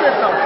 Łukasz!